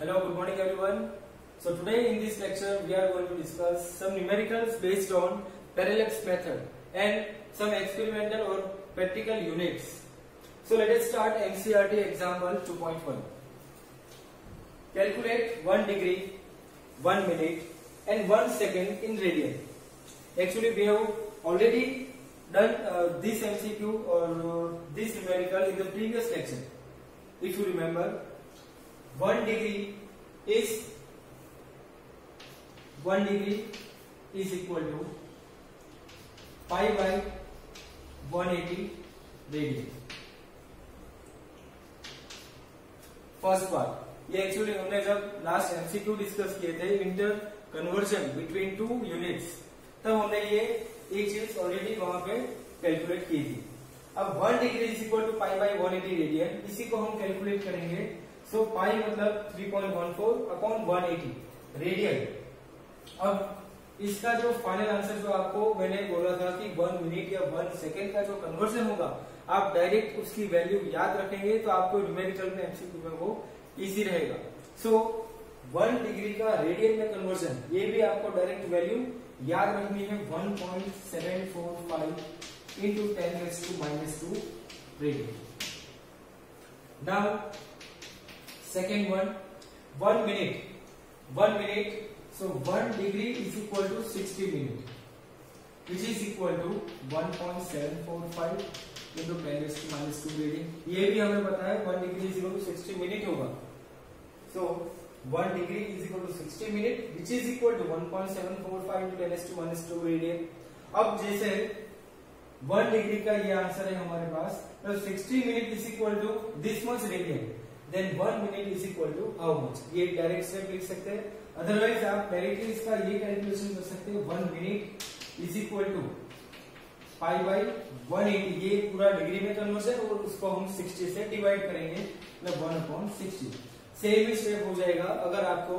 Hello, good morning everyone. So today in this lecture we are going to discuss some numericals based on parallax method and some experimental or practical units. So let us start NCRT example 2.1. Calculate 1 degree, 1 minute and 1 second in radian. Actually we have already done uh, this MCQ or uh, this numerical in the previous lecture. If you remember, 1 degree is 1 degree is equal to pi by 180 radian. First बात ये actually हमने जब last MCQ discuss किए थे inter conversion between two units तब हमने ये एक चीज़ ऑलरेडी वहाँ पे कैलकुलेट की थी अब one degree is equal to pi by one eighty radian इसी को हम कैलकुलेट करेंगे सो पाई मतलब 3.14 अपॉन 180 रेडियन अब इसका जो फाइनल आंसर जो आपको मैंने बोला था कि वन मिनट या वन सेकेंड का जो कन्वर्जन होगा आप डायरेक्ट उसकी वैल्यू याद रखेंगे तो आपको न्यूमेरिकल में एमसीक्यू में वो इजी रहेगा सो वन डिग्री का रेडियन में कन्वर्जन ये भी आपको डायरेक्ट वैल्यू याद रखनी है 1.745 into 10 raised to minus 2 radian. Now, second one, 1 minute. 1 minute, so 1 degree is equal to 60 minute, which is equal to 1.745 into 10 raised to minus 2 radian. ये भी हमें पता है 1 degree is equal to 60 minute होगा. So, 1 degree is equal to 60 minute, which is equal to 1.745 into 10 raised to minus 2 radian. अब जैसे one degree का ये आंसर है हमारे पास तो sixty minute is equal to this much radian then one minute is equal to how much ये direct step लिख सकते हैं। अदरवाइज़ आप डायरेक्टली इसका ये कैलकुलेशन कर सकते हैं one minute is equal to pi by one eighty ये पूरा डिग्री में कन्वर्जन और उसको हम सिक्सटी से डिवाइड करेंगे मतलब वन अपॉन सिक्सटी सेम ही स्टेप हो जाएगा। अगर आपको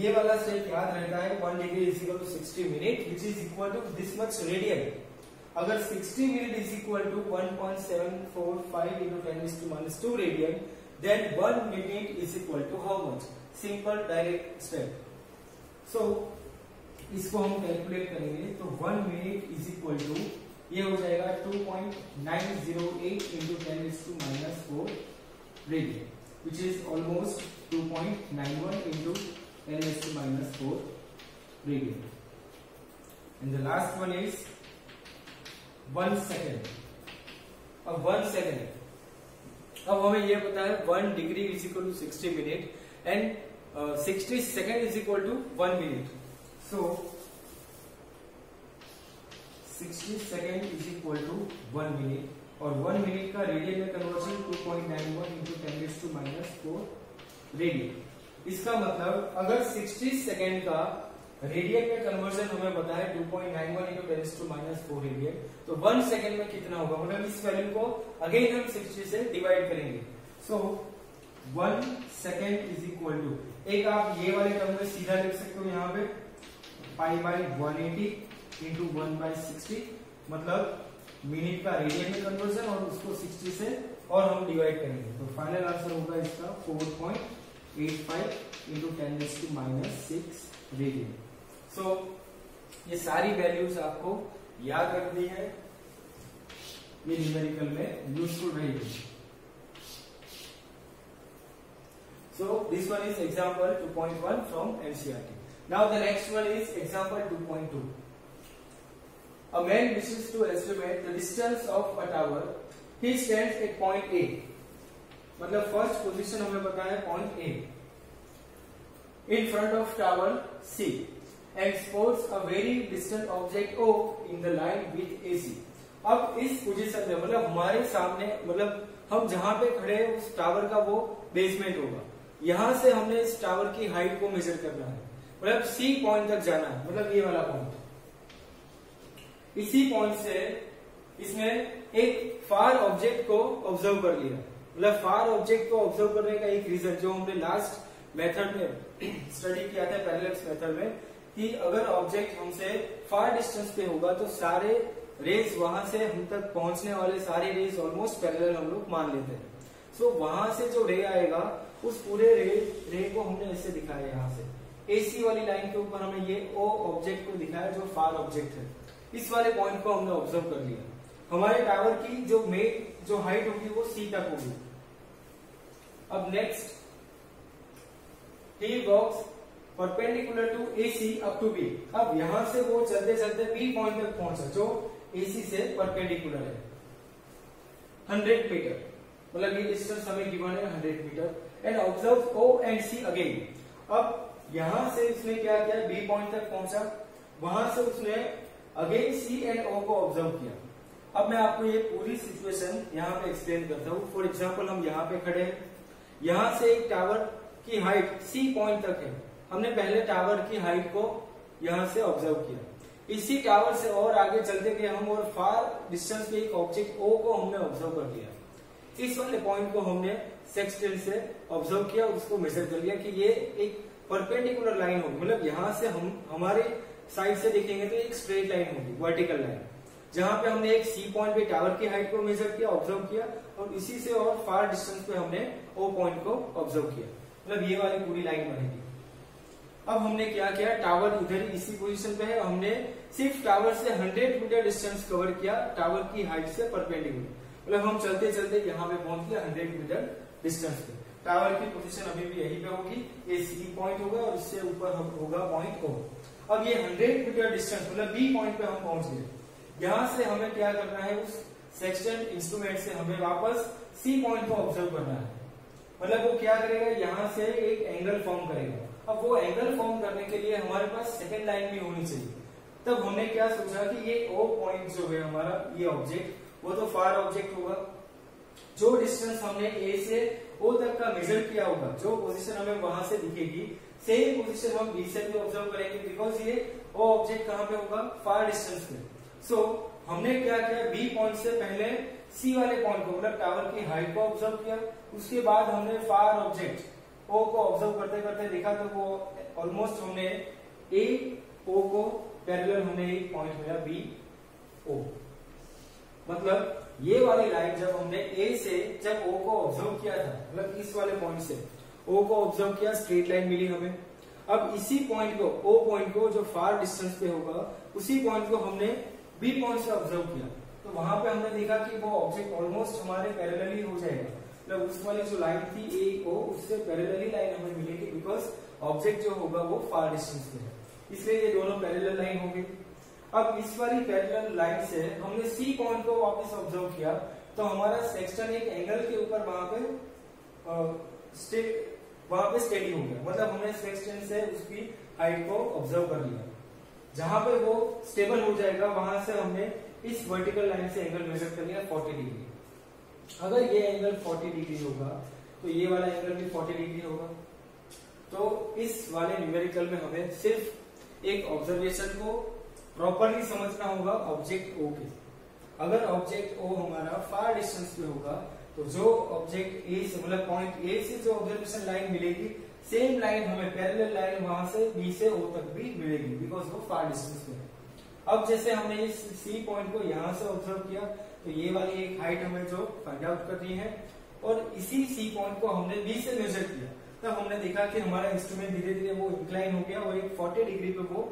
ये वाला स्टेप याद रहता है one degree is equal to sixty minute which is equal to this much radian अगर 60 minute is equal to 1.745 into 10 is to minus 2 radian, then one minute is equal to how much? Simple, direct step. So, इसको हम calculate करेंगे तो one minute is equal to ये हो जाएगा two point nine zero eight into ten is two minus four radian which is almost two point nine one into ten is two minus four radian and the last one is one second अब one second अब हमें यह पता है one degree is equal to sixty minute and sixty second is equal to one minute so sixty second is equal to one minute और one minute का radian में conversion two point nine one into ten two minus four radian इसका मतलब अगर sixty second का radian में conversion हमें पता है 2.91 point nine one into ten two minus four radian तो वन सेकेंड में कितना होगा? मतलब इस वैल्यू को अगेन हम 60 से डिवाइड करेंगे. So one second is equal to एक आप ये वाले टर्म में सीधा लिख सकते हो यहाँ पे pi by one eighty into one by sixty मतलब मिनट का रेडियन में कन्वर्जन और उसको 60 से और हम डिवाइड करेंगे. तो फाइनल आंसर होगा इसका 4.85 point eight five into ten two minus six radian so so, ये सारी वैल्यूज़ आपको याद रखनी है। ये न्यूमेरिकल में यूजफुल रहेगी so this one is example 2.1 from NCERT now the next one is example 2.2 A man wishes to estimate the distance of a tower. He stands at point A. मतलब first position हमें है point A in front of tower C and sports a very distant object O in the line with AC. अब इस position में मतलब हमारे सामने मतलब हम जहाँ पे खड़े हैं, उस टावर का वो बेसमेंट होगा। यहाँ से हमने इस टावर की हाइट को मेजर करना है। मतलब सी पॉइंट तक जाना है मतलब ये वाला पॉइंट इसी पॉइंट से इसमें एक फार ऑब्जेक्ट को ऑब्ज़र्व कर लिया। मतलब फार ऑब्जेक्ट को ऑब्ज़र्व करने का एक रीजन जो हमने लास्ट मेथड में स्टडी किया था पैरेलल्स मेथड में कि अगर ऑब्जेक्ट हमसे फार डिस्टेंस पे होगा तो सारे रेज वहाँ से हम तक पहुँचने वाले सारे रेज ऑलमोस्ट पैरेलल हम लोग मान लेते हैं। सो so, वहाँ से जो रे आएगा उस पूरे रे रे को हमने ऐसे दिखाया यहाँ से। एसी वाली लाइन के ऊपर हमें ये ओ ऑब्जेक्ट को दिखाया जो फार ऑब्जेक्ट है। इस वाले पॉइंट को हमने ऑब्ज़र्व कर लिया। हमारे टावर की जो मेन जो हाइट होगी वो सी तक होगी। अब next he box perpendicular to AC up to B अब यहाँ से वो चलते चलते बी पॉइंट तक पहुँचा, जो एसी से परपेंडिकुलर है। 100 मीटर मतलब ये डिस्टेंस हमें गिवन है 100 metre and observe O and C again अब यहाँ से उसने क्या किया? बी पॉइंट तक पहुँचा। वहाँ से उसने अगेन सी एंड ओ को ऑब्ज़र्व किया। अब मैं आपको ये पूरी सिचुएशन यहाँ पे एक्सप्लेन करता हूँ। फॉर एग्ज़ाम्पल हम यहाँ पे खड़े हैं। यहाँ से एक टावर की हाइट सी पॉइंट तक है। हमने पहले टावर की हाइट को यहाँ से ऑब्ज़र्व किया। इसी टावर से और आगे चलते गए हम और फार डिस्टेंस पे एक ऑब्जेक्ट ओ को हमने ऑब्ज़र्व कर लिया। इस वाले पॉइंट को हमने सेक्सटेंस से ऑब्ज़र्व किया, उसको मेजर कर लिया कि ये एक परपेंडिकुलर लाइन होगी। मतलब यहाँ से हम, हमारे साइड से देखेंगे तो एक स्ट्रेट लाइन होगी वर्टिकल लाइन जहाँ पे हमने एक सी पॉइंट पे टावर की हाइट को मेजर किया ऑब्ज़र्व किया और इसी से और फार डिस्टेंस पे हमने ओ पॉइंट को ऑब्ज़र्व किया। मतलब ये वाली पूरी लाइन बनेगी। अब हमने क्या किया? टावर इधर इसी पोजीशन पे है। हमने सिर्फ़ टावर से 100 मीटर डिस्टेंस कवर किया टावर की हाइट से परपेंडिकुलर मतलब हम चलते चलते यहाँ पे पहुँच गए 100 मीटर डिस्टेंस पे। टावर की पोजीशन अभी भी यही पे होगी। ये सी पॉइंट होगा और इससे ऊपर होगा पॉइंट ओ अब ये 100 मीटर डिस्टेंस मतलब बी पॉइंट पे हम पहुँच गए। यहाँ से हमें क्या करना है? उस सेक्शन इंस्ट्रूमेंट से हमें वापस सी पॉइंट को ऑब्ज़र्व करना है। मतलब वो क्या करेगा? यहाँ से एक एंगल फॉर्म करेगा। अब वो एंगल फॉर्म करने के लिए हमारे पास सेकेंड लाइन भी होनी चाहिए। तब हमने क्या सोचा कि ये ओ पॉइंट जो है हमारा ये ऑब्जेक्ट वो तो फार ऑब्जेक्ट होगा। जो डिस्टेंस हमने ए से ओ तक का मेजर किया होगा जो पोजीशन हमें वहाँ से दिखेगी सेम पोजीशन हम बी से भी ऑब्ज़र्व करेंगे बिकॉज़ ये ओ ऑब्जेक्ट कहाँ पे होगा? फार डिस्टेंस पे। सो so, हमने क्या किया? बी पॉइंट से पहले सी वाले पॉइंट को मतलब टावर की हाइट को ऑब्ज़र्व किया। उसके बाद हमने फार ऑब्जेक्ट ओ को ऑब्ज़र्व करते करते देखा तो वो ऑलमोस्ट हमने ए ओ को पैरेलल हमने एक पॉइंट मिला बी ओ मतलब ये वाली लाइन जब हमने ए से जब ओ को ऑब्ज़र्व किया था मतलब इस वाले पॉइंट से ओ को ऑब्ज़र्व किया स्ट्रेट लाइन मिली हमें। अब इसी पॉइंट को ओ पॉइंट को जो फार डिस्टेंस पे होगा, उसी पॉइंट को हमने बी पॉइंट से ऑब्ज़र्व किया। तो वहाँ पे हमने देखा कि वो ऑब्जेक्ट ऑलमोस्ट हमारे पैरेलल ही हो जाएगा। मतलब उस वाली जो लाइन थी ए ओ उससे पैरेलली लाइन हमें मिलेगी बिकॉज़ ऑब्जेक्ट जो होगा वो फार डिस्टेंस पे है। इसलिए ये दोनों पैरेलल लाइन होंगे। अब इस वाली पैरेलल लाइन से हमने सी पॉइंट को वापस ऑब्ज़र्व किया तो हमारा सेक्शन एक एंगल के ऊपर वहाँ पे वहाँ पे स्टेडी हो गया। मतलब हमने सेक्शन से उसकी हाइट को ऑब्ज़र्व कर लिया। जहाँ पे वो स्टेबल हो जाएगा, वहाँ से हमने इस वर्टिकल लाइन से एंगल मेजर कर लिया 40 डिग्री अगर ये एंगल 40 डिग्री होगा तो ये वाला एंगल भी 40 डिग्री होगा। तो इस वाले न्यूमेरिकल में हमें सिर्फ़ एक ऑब्जर्वेशन को प्रॉपरली समझना होगा ऑब्जेक्ट ओ के। अगर ऑब्जेक्ट ओ हमारा फार डिस्टेंस पे होगा तो जो ऑब्जेक्ट ए से मतलब पॉइंट ए से जो ऑब्जर्वेशन लाइन मिलेगी सेम लाइन हमें पैरेलल लाइन वहाँ से बी से ओ तक भी मिलेगी बिकॉज़ वो फार डिस्टेंस पे है। अब जैसे हमने इस सी पॉइंट को यहाँ से ऑब्ज़र्व किया तो ये वाली एक हाइट हमें जो फाइंड आउट करनी है, और इसी सी पॉइंट को हमने बी से मेजर किया। तब हमने देखा कि हमारा इंस्ट्रूमेंट धीरे धीरे वो इंक्लाइन हो गया, और एक 40 डिग्री पे वो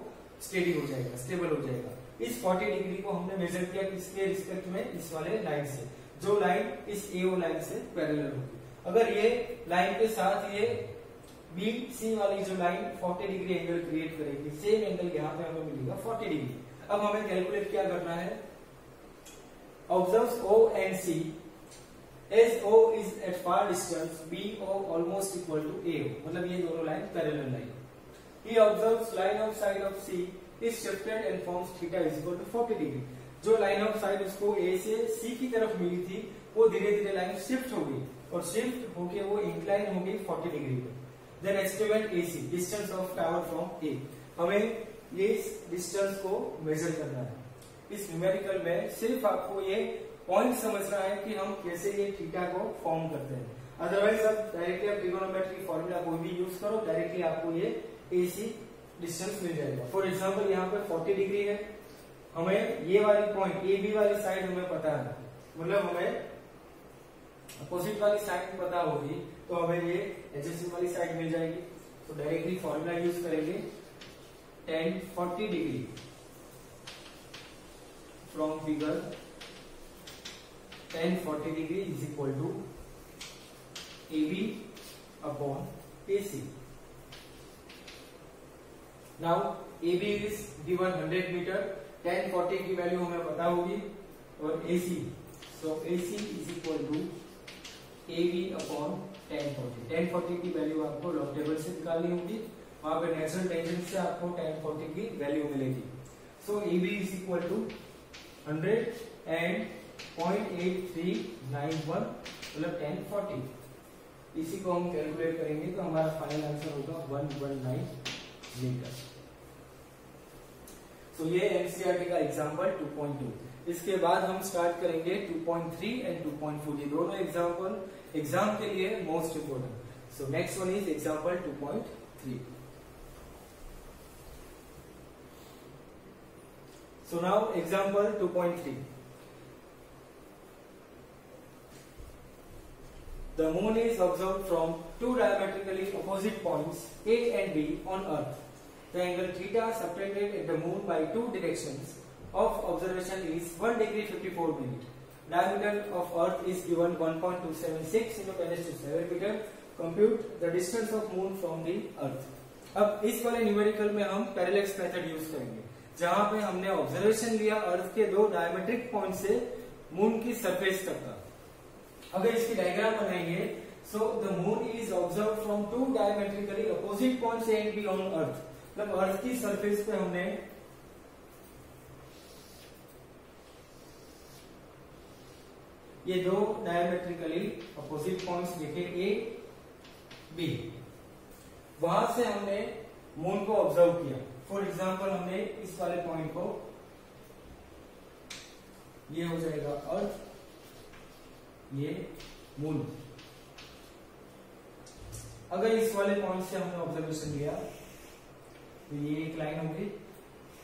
स्टेडी हो जाएगा स्टेबल हो जाएगा। इस 40 डिग्री को हमने मेजर किया किसके रिस्पेक्ट में? इस वाले लाइन से। जो लाइन इस एओ लाइन से पैरेलल होगी अगर ये लाइन के साथ ये बी सी वाली जो लाइन 40 डिग्री एंगल क्रिएट करेगी सेम एंगल यहाँ पे हमें मिलेगा 40 डिग्री अब हमें कैलकुलेट क्या करना है? Observes O and C. As O is at far distance BO almost equal to AO मतलब ये दोनों line parallel line he observes line of sight of C is shifted and forms theta is equal to 40 degree. जो line of side उसको A से सी की तरफ़ मिली थी, वो धीरे धीरे लाइन शिफ्ट हो गई और शिफ्ट होके वो इंक्लाइन हो गई 40 डिग्री पे. Then experiment AC distance of tower from A हमें ये डिस्टेंस को मेजर करना है। इस न्यूमेरिकल में सिर्फ़ आपको ये पॉइंट समझना है कि हम कैसे ये थीटा को फॉर्म करते हैं। अदरवाइज़ अब डायरेक्टली आप ट्रिगोनोमेट्री फॉर्मूला कोई भी यूज़ करो डायरेक्टली आपको ये एसी डिस्टेंस मिल जाएगा। फॉर एग्ज़ाम्पल यहाँ पे 40 डिग्री है। हमें ये वाली पॉइंट ए बी वाली साइड हमें पता है। मतलब हमें अपोजिट वाली साइड पता होगी तो हमें ये एडजेसेंट वाली साइड मिल जाएगी। तो डायरेक्टली फॉर्मूला यूज़ करेंगे। Tan forty degree forty degree is equal to A B upon A C now A B is given hundred meter tan forty की वैल्यू हमें पता होगी, और A C is equal to A B upon tan forty tan forty की value आपको log table से निकालनी होगी, वहाँ पे नेचुरल टेंशन से आपको टेन फोर्टी की वैल्यू मिलेगी. A B is equal to hundred and point eight three nine one मतलब टेन फोर्टी। इसी को हम कैलकुलेट करेंगे तो हमारा फाइनल आंसर होगा one one nine meter so ये एनसीआरटी का एग्ज़ाम्पल 2.2 इसके बाद हम स्टार्ट करेंगे 2.3 एंड 2.4 ये दोनों एग्ज़ाम्पल एग्ज़ाम के लिए most important so next one is example 2.3 so now example 2.3 The moon is observed from two diametrically opposite points A and B on Earth. The angle theta subtended at the moon by two directions of observation is 1 degree 54 minute. Diameter of Earth is given 1.276 into 10 to 7 meter. Compute the distance of moon from the Earth. अब इस वाले numerical में हम पैरेलक्स method use करेंगे जहाँ पे हमने observation लिया अर्थ के दो डायमेट्रिक पॉइंट से मून की सरफेस तक का। अगर इसकी डायग्राम बनाएँगे so the moon is observe from two diametrically opposite point and B on earth मतलब अर्थ की सरफेस पे हमने ये दो डायमेट्रिकली अपोजिट पॉइंट्स देखे ए बी वहाँ से हमने मून को ऑब्ज़र्व किया। फॉर एग्ज़ाम्पल हमने इस वाले पॉइंट को ये हो जाएगा अर्थ ये मून अगर इस वाले पॉइंट से हमने ऑब्जर्वेशन लिया तो ये एक लाइन होगी,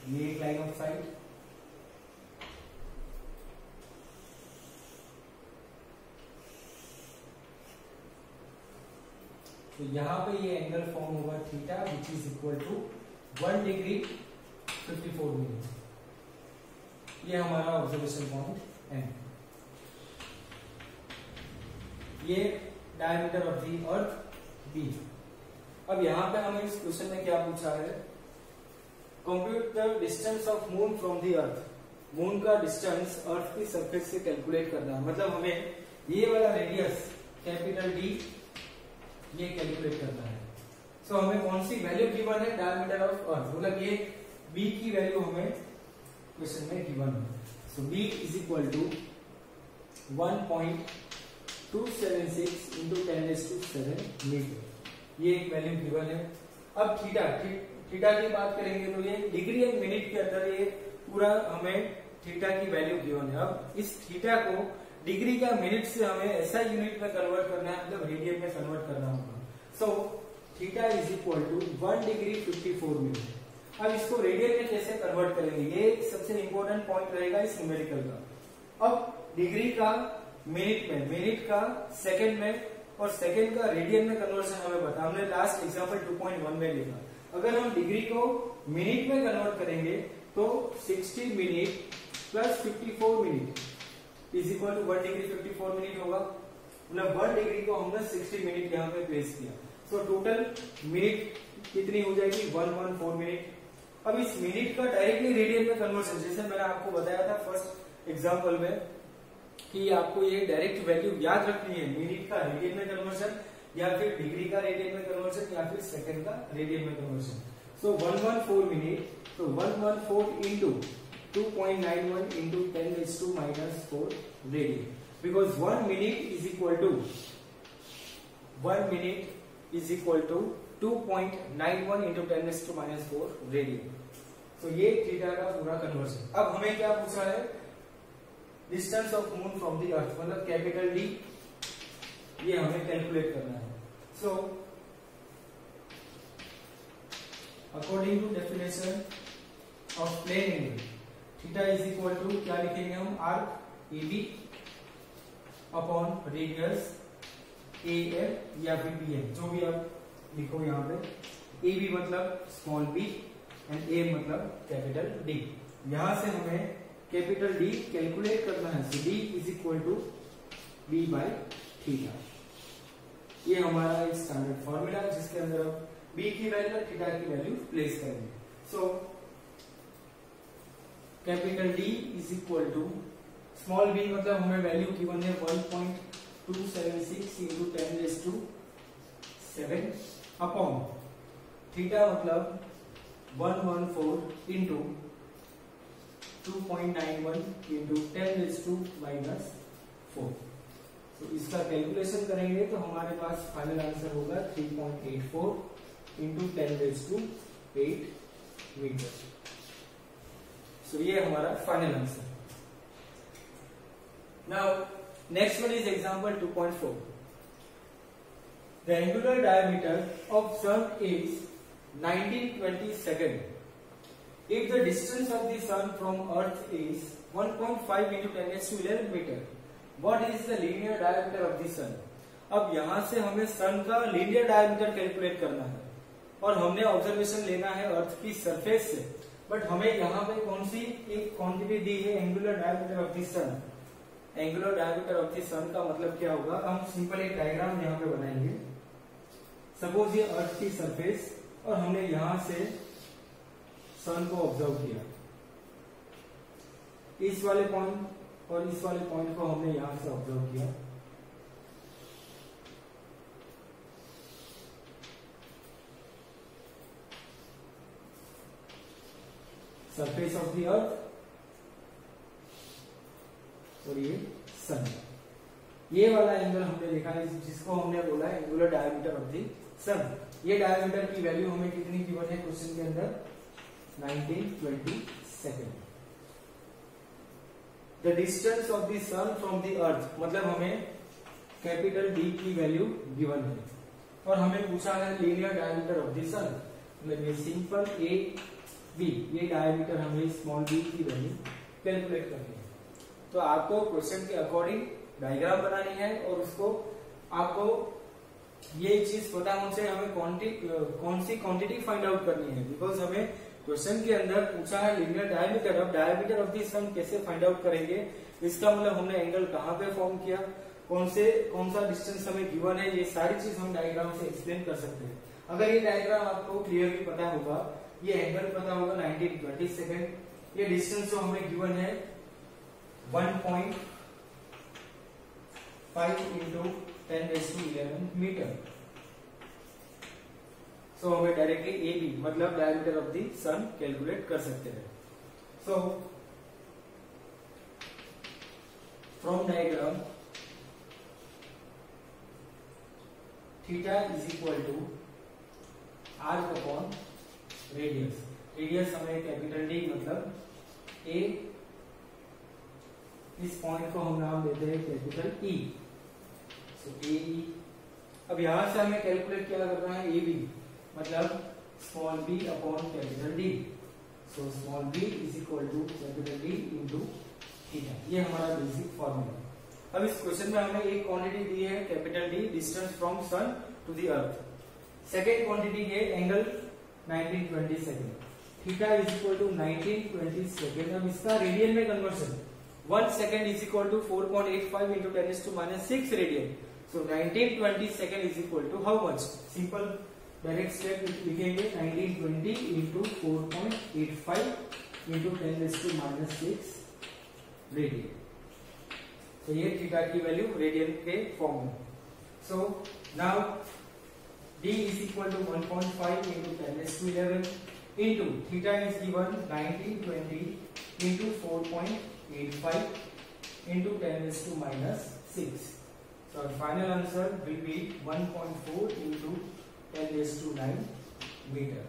ये एक लाइन ऑफ़ साइट तो यहाँ पे ये एंगल फॉर्म होगा theta which is equal to one degree fifty four minute ये हमारा ऑब्जर्वेशन पॉइंट है। ये diameter of the earth B अब यहाँ पे हमें इस क्वेश्चन में क्या पूछा है? Compute the distance of moon from the earth moon का डिस्टेंस अर्थ की सरफेस से कैलकुलेट करना। है मतलब हमें ये वाला रेडियस कैपिटल डी ये कैलकुलेट करना है। सो so, हमें कौन सी वैल्यू गिवन है? डायमीटर ऑफ़ अर्थ मतलब ये बी की वैल्यू हमें क्वेश्चन में गिवन है। So B is equal to one point two seven six into ten s to seven meter ये एक वैल्यू गिवन है। अब थीटा थीटा की बात करेंगे तो ये डिग्री एंड मिनट के अंदर ये पूरा हमें थीटा की वैल्यू गिवन है। अब इस थीटा को डिग्री का मिनट से हमें ऐसा यूनिट में कन्वर्ट करना है मतलब रेडियन में कन्वर्ट करना होगा। So theta is equal to one degree fifty four minute अब इसको रेडियन में कैसे कन्वर्ट करेंगे? ये सबसे इंपॉर्टेंट पॉइंट रहेगा इस न्यूमेरिकल का। अब डिग्री का मिनट में मिनट का सेकंड में और सेकंड का रेडियन में कन्वर्शन हमें बता। हमने लास्ट एग्जांपल 2.1 में लिखा अगर हम डिग्री को मिनट में कन्वर्ट करेंगे तो 60 minute plus 54 minute is equal to one degree 54 minute होगा। मतलब वन डिग्री को हमने 60 मिनट यहाँ पे प्लेस किया। सो टोटल मिनट कितनी हो जाएगी? वन वन फोर मिनट अब इस मिनट का डायरेक्टली रेडियन में कन्वर्शन जैसे मैंने आपको बताया था फ़र्स्ट एग्ज़ाम्पल में कि आपको ये डायरेक्ट वैल्यू याद रखनी है। मिनट का रेडियन में कन्वर्सन या फिर डिग्री का रेडियन में कन्वर्सन या फिर सेकंड का रेडियन में conversion so one one four minute तो one one four into two point nine one into ten is to minus four radian because one minute is equal to one minute is equal to two point nine one into ten is to minus four radian तो ये theta का पूरा conversion अब हमें क्या पूछा है? Distance of moon from the earth मतलब कैपिटल डी ये हमें कैलकुलेट करना है। So according to definition of plane angle theta is equal to क्या लिखेंगे हम? Arc B upon radius A L या फिर बी एल जो भी आप लिखो यहाँ पे ए बी मतलब स्मॉल बी एंड ए मतलब कैपिटल डी यहाँ से हमें कैपिटल डी कैलकुलेट करना है. D is equal to B by theta ये हमारा एक स्टैंडर्ड फॉर्मूला है जिसके अंदर हम बी की वैल्यू और थीटा की वैल्यू प्लेस करेंगे. So capital D is equal to small B मतलब हमें वैल्यू गिवन है 1.276 into ten raise to seven upon theta मतलब 114 into 2.91 into ten raise to minus four तो इसका कैलकुलेशन करेंगे तो हमारे पास फाइनल आंसर होगा 3.84 point eight four into ten raise to eight meter so ये हमारा final answer now next one is example 2.4 The angular diameter of sun is 1920 second If the distance of the sun from earth is 1.5 into 10 to 11 meter, what is the linear diameter of the sun? अब यहाँ से हमें सन का linear diameter calculate करना है और हमने observation लेना है अर्थ की सरफेस से बट हमें यहाँ पे कौन सी एक क्वांटिटी दी है angular diameter of the sun angular diameter of the sun का मतलब क्या होगा? हम सिंपल एक डायग्राम यहाँ पे बनाएँगे। सपोज़ ये अर्थ की सरफेस और हमने यहाँ से सन को ऑब्ज़र्व किया। इस वाले पॉइंट और इस वाले पॉइंट को हमने यहाँ से ऑब्ज़र्व किया। सरफेस ऑफ़ द अर्थ और ये सन ये वाला एंगल हमने देखा है जिसको हमने बोला है angular diameter of the sun ये डायमीटर की वैल्यू हमें कितनी गिवन है क्वेश्चन के अंदर? 1922 the distance of the sun from the earth मतलब हमें कैपिटल डी की वैल्यू गिवन है। और हमें पूछा है linear diameter of the sun मतलब ये सिंपल ए बी ये डायमीटर हमें स्मॉल बी की वैल्यू कैलकुलेट करनी है। तो आपको क्वेश्चन के अकॉर्डिंग डायग्राम बनानी है और उसको आपको ये चीज़ पता होने से हमें कौन सी क्वांटिटी फाइंड आउट करनी है। बिकॉज़ हमें क्वेश्चन के अंदर पूछा है लिनियर डायमीटर अब डायमीटर ऑफ़ दिस हम कैसे फाइंड आउट करेंगे? इसका मतलब हमने एंगल कहाँ पे फॉर्म किया? कौन से, कौन सा डिस्टेंस हमें गिवन है? ये सारी चीज़ हम डायग्राम से एक्सप्लेन कर सकते हैं। अगर ये डायग्राम आपको क्लियरली पता होगा, ये एंगल पता होगा नाइनटीन ट्वेंटी सेकेंड ये डिस्टेंस जो हमें गिवन है one point five into ten to eleven meter so हमें डायरेक्टली ए बी मतलब diameter of the sun calculate कर सकते हैं। So from diagram theta is equal to R upon radius radius हमें कैपिटल डी मतलब A इस point को हम नाम देते हैं कैपिटल ई सो ए अब यहाँ से हमें कैलकुलेट क्या करना है? ए बी मतलब small B upon capital D so small B is equal to capital D into theta ये हमारा बेसिक फॉर्मूला अब इस क्वेश्चन में हमें एक क्वांटिटी दी है capital D distance from sun to the earth second quantity है angle 1920 second theta is equal to 1920 second अब इसका रेडियन में conversion one second is equal to 4.85 point eight five into ten to minus six radian so 1920 second is equal to how much simple direct step लिखेंगे 1920 into four point eight five into ten to minus six radian तो ये theta की value radian के form में so now d is equal to 1.5 into 10 raised to 11 into theta is given 1920 into 4.85 into 10 raised to minus 6. So our final answer will be 1.4 into 10 raised to 9 meter.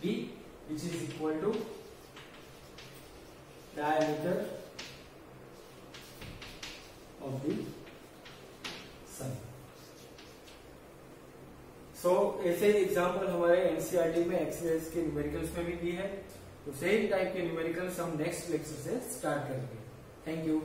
B which is equal to diameter of the sun. so, ऐसे example हमारे NCERT में experience के numericals में भी दी है तो same type के न्यूमेरिकल हम नेक्स्ट लेक्चर से स्टार्ट करेंगे. Thank you